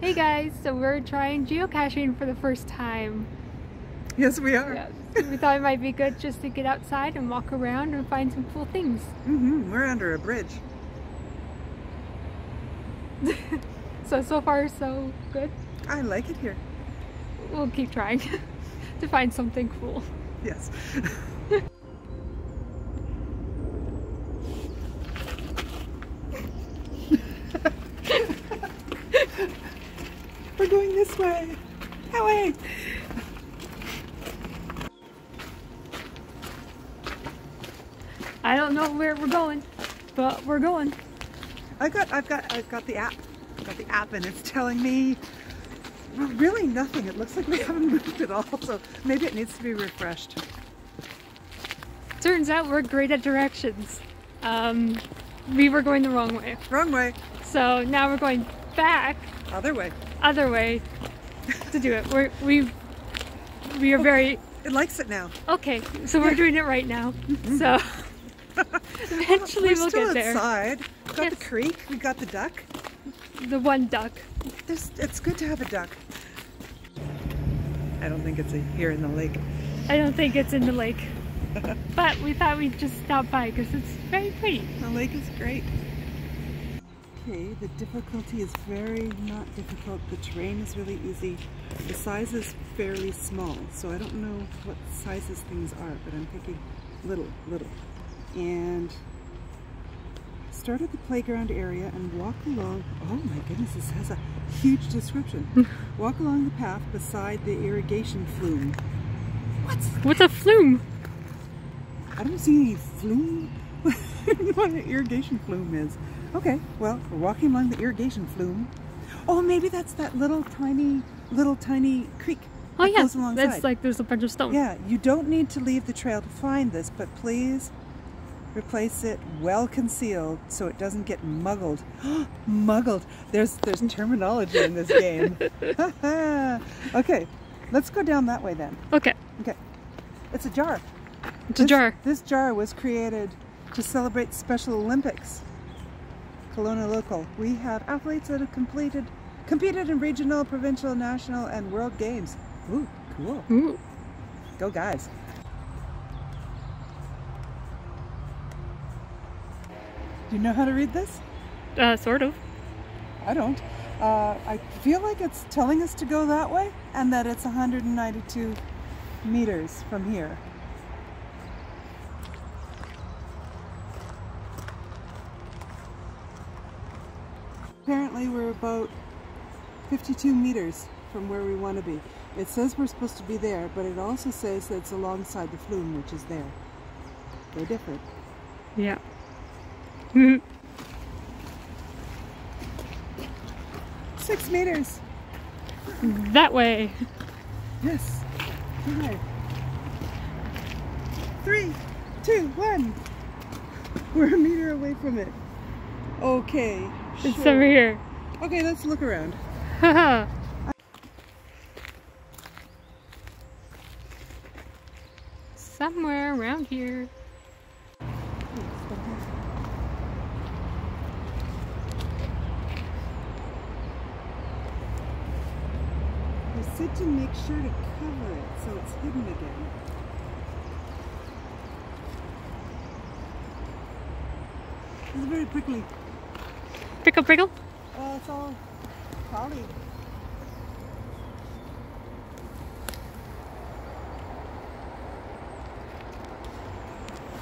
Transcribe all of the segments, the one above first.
Hey guys, so we're trying geocaching for the first time. Yes, we are. Yeah, we thought it might be good just to get outside and walk around and find some cool things. Mm-hmm. We're under a bridge. so, so far so good. I like it here. We'll keep trying to find something cool. Yes. We're going this way. That way. I don't know where we're going, but we're going. I got, I've got, I've got the app. I've got the app, and it's telling me really nothing. It looks like we haven't moved at all, so maybe it needs to be refreshed. Turns out we're great at directions. Um, we were going the wrong way. Wrong way. So now we're going back, Other way. Other way, to do it. We're, we we are very It likes it now. okay. So we're doing it right now. So eventually We're we'll still get there. inside. We got Yes. the creek. We got the duck. The one duck. There's, it's good to have a duck. I don't think it's a, here in the lake. I don't think it's in the lake, but we thought we'd just stop by because it's very pretty. The lake is great. Okay, the difficulty is very not difficult. The terrain is really easy. The size is fairly small, so I don't know what sizes things are, but I'm thinking little, little. And start at the playground area and walk along. Oh my goodness, this has a huge description. walk along the path beside the irrigation flume. What's What's a flume? I don't see any flume. I don't know what an irrigation flume is. Okay, well, we're walking along the irrigation flume. Oh, maybe that's that little tiny, little tiny creek. Oh that yeah, goes alongside. that's like there's a bunch of stones. Yeah, you don't need to leave the trail to find this, but please replace it well concealed so it doesn't get muggled. muggled. There's there's terminology in this game. okay, let's go down that way then. Okay, Okay, it's a jar. it's a jar. This jar was created to celebrate Special Olympics. Kelowna local. We have athletes that have completed competed in regional, provincial, national, and world games. Ooh, cool. Ooh. Go guys. Do you know how to read this? Uh, sort of. I don't. Uh, I feel like it's telling us to go that way and that it's 192 meters from here. Apparently we're about 52 meters from where we want to be. It says we're supposed to be there, but it also says that it's alongside the flume, which is there. They're different. Yeah. Six meters! that way. Yes. Okay. Three, two, one. We're a meter away from it. Okay. It's sure. over here. Okay, let's look around. Haha. Somewhere around here. I said to make sure to cover it so it's hidden again. This is very prickly. Prickle, prickle.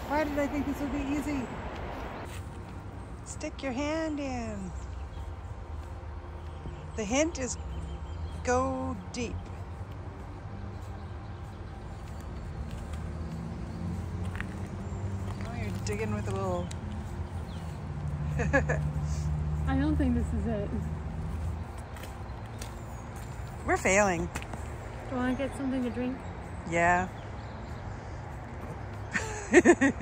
Why did I think this would be easy? Stick your hand in. The hint is go deep. Oh, you're digging with a little. I don't think this is it. We're failing. Do you want to get something to drink? Yeah.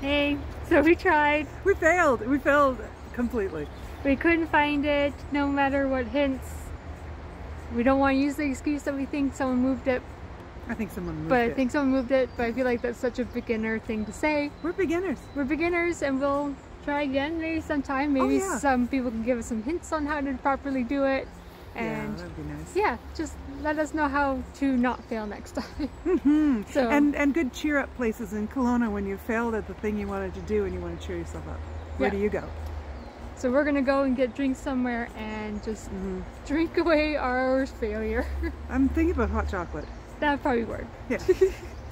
Hey, so we tried. We failed. We failed completely. We couldn't find it, no matter what hints. We don't want to use the excuse that we think someone moved it, I think someone moved it. but I think someone moved it. But I feel like that's such a beginner thing to say. We're beginners. We're beginners, and we'll try again maybe sometime. Maybe Oh, yeah. some people can give us some hints on how to properly do it. And yeah, that'd be nice. yeah, just let us know how to not fail next time. hmm So- and and good cheer up places in Kelowna when you failed at the thing you wanted to do and you want to cheer yourself up. Where Yeah. do you go? so we're gonna go and get drinks somewhere and just hmm drink away our failure. I'm thinking about hot chocolate. That'd probably work. Yeah.